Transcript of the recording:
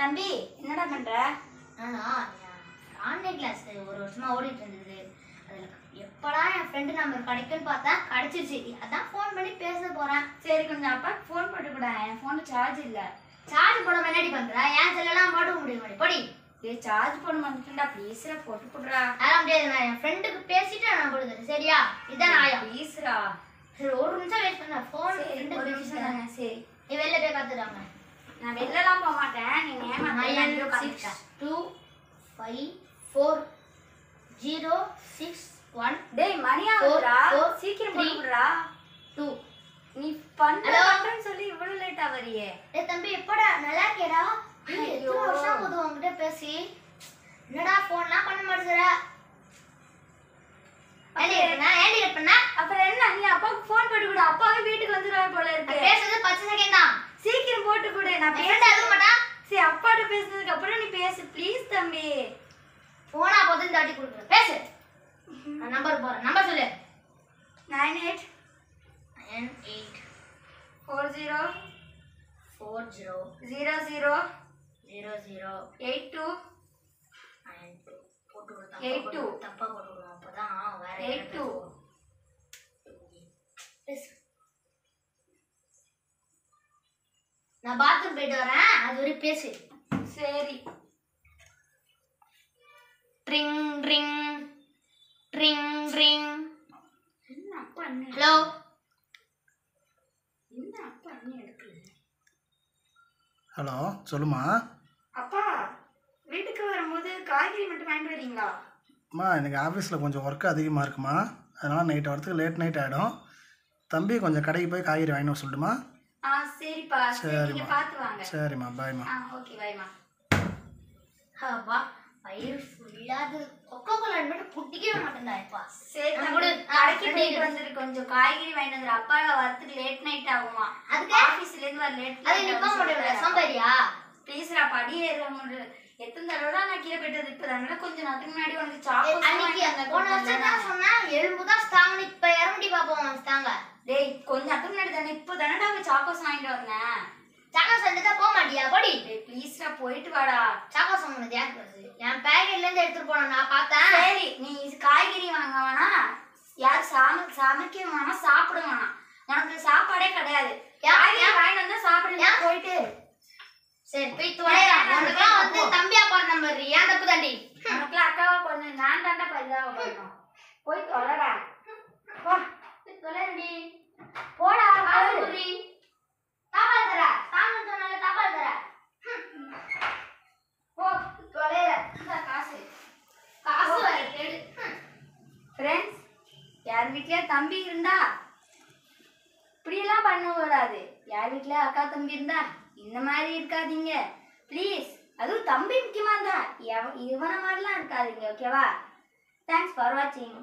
தம்பி என்னடா பண்ற? ஆனா ஆன்லைன் கிளாஸ் ஒரு வருஷமா ஓடிட்டு இருந்தது. அதுல எப்படா என் ஃப்ரெண்டு நம்பர் கிடைக்கும்னு பார்த்தா கிடைச்சிருச்சு. அதான் ஃபோன் பண்ணி பேச போறேன். சரி கொஞ்சம் அப்பாக்கு ஃபோன் போட்டு கூட என் ஃபோன்ல சார்ஜ் இல்ல. சார்ஜ் போட முன்னாடி பண்ற? என் செல்லெல்லாம் போட்டு முடிய முடியும் படி. ஏய் சார்ஜ் போட மாட்டேன்டா. ப்ளீஸ்ரா போட்டு போடுறா அதெல்லாம் முடியாது. நான் என் ஃப்ரெண்டுக்கு பேசிட்டு நான் போடுது சரியா? இதான் நியாயம். ப்ளீஸ்ரா சரி ஒரு நிமிஷம் வெயிட் பண்ண. ஃபோன் ஒரு நிமிஷம் சரி. நீ வெளில போய் காத்துடாங்க நான் வெளிலலாம் போக மாட்டேன் நீங்க நைன் ஏமாத்த two five four zero six one டேய் மணி ஆகுதுடா. சீக்கிரம் போடுறா டூ நீ Hello? பண்றேன்னு சொல்லி இவ்வளவு லேட்டா வரியே ஏ தம்பி எப்படா? நல்லா இருக்கேடா ஐயோ. எத்தனை வருஷம் ஆகுது உங்ககிட்ட பேசி? என்னடா ஃபோன்லாம் பண்ண மாட்டேங்கிற ஏண்டி கட் பண்ண ஏண்டி கட் பண்ண அப்புறம் என்ன நீ அப்பாவுக்கு ஃபோன் போட்டு கொடு அப்பாவே வீட்டுக்கு வந்துருவாரு போல நான் இருக்கு பேசுறது பத்து செகண்ட் தான் சீக்கிரம் போட்டு கொடு நான் பேச சரி அப்பாட்ட பேசுனதுக்கு அப்புறம் நீ பேசு ப்ளீஸ் தம்பி போனா போதும் தாட்டி கொடுக்குறேன் பேசு நான் நம்பர் போறேன் நம்பர் சொல்லு nine eight nine eight four zero four zero zero zero zero zero eight two nine two போட்டு விடு, Eight தப்பா two. போட்டு விடுவோம் அப்பதான் வேற two. பேசுவோம். பேசு. நான் பாத்ரூம் போயிட்டு வரேன். அது வரைக்கும் பேசு. சரி. ட்ரிங் ட்ரிங் ட்ரிங் ட்ரிங். என்ன அப்பா அண்ணன் ஹலோ? ஹலோ சொல்லுமா அப்பா வீட்டுக்கு வரும்போது காய்கறி மட்டும் வாங்கிட்டு வரீங்களா? அம்மா எனக்கு ஆஃபீஸில் கொஞ்சம் ஒர்க் அதிகமாக இருக்குமா. அதனால் நைட் வரத்துக்கு லேட் நைட் ஆகிடும் தம்பி கொஞ்சம் கடைக்கு போய் காய்கறி வாங்கிட்டு வர சொல்லுமா. ஆ சரிப்பா. சரி நீங்க. பார்த்து வாங்க சரிம்மா பாய்மா ஆ ஓகே பாய்மா அப்பா வயிறு ஃபுல்லாது கொக்கோ கோலா மட்டும் குட்டிக்கவே மாட்டேன்டா இப்பா. சரி கூட- கடைக்கு போயிட்டு வந்துரு கொஞ்சம் காய்கறி வாங்கிட்டு வந்துரு. அப்பா வரத்துக்கு லேட் நைட் ஆகுமா? அதுக்கு? ஆபீஸ்ல இருந்து வர லேட் அது நிப்ப முடியல. சம்பாரியா? ப்ளீஸ்ரா படி ஏற முடியல எத்தனை தடவை நான் கீழே போயிட்டது? இப்போ தானே கொஞ்சம் நேரத்துக்கு முன்னாடி உனக்கு சாக்கோஸ் அன்னைக்கு போன வருஷம் தான் சொன்னா? எலும்பு தான் ஸ்ட்ராங் இப்ப இறங்கி பாப்போம் ஸ்ட்ராங்க டேய் கொஞ்சம் நேரத்துக்கு முன்னாடி தானே இப்போ தானே அவங்க சாக்கோஸ் வாங்கிட்டு வந்தேன். சாக்கா சொல்லிட்டு போக மாட்டியா? படி. டேய் ப்ளீஸ்ரா போயிட்டு வாடா. சாக்கா சொன்னது யாருக்கு வருது என் பேக்கெட்ல இருந்து எடுத்துட்டு போனேன் நான் பார்த்தேன். சரி நீ காய்கறி வாங்க வேணாம் யார் சம சமைக்க வேணாம் சாப்பிட வேணாம் உனக்கு சாப்பாடே கிடையாது. காய்கறி வாங்கிட்டு வந்தா சாப்பிடுங்க. போயிட்டு. சரி போய் தொலைறான் உனக்குலாம் வந்து தம்பியா போற நம்பர் ஏன் தப்பு தாண்டி? உனக்குலாம் அக்காவா கொஞ்சம் நான் தாண்டா பரிதாப பண்ணணும் போய் தொலைடா. போ. தொலைடி யார் வீட்லயா தம்பி இருந்தா? இப்படியெல்லாம் பண்ண கூடாது. யார் வீட்டில் அக்கா தம்பி இருந்தா? இந்த மாதிரி இருக்காதீங்க. ப்ளீஸ் அதுவும் தம்பி முக்கியமா இருந்தா எவ- இவனை மாதிரிலாம் இருக்காதீங்க ஓகேவா தேங்க்ஸ் ஃபார் வாட்சிங்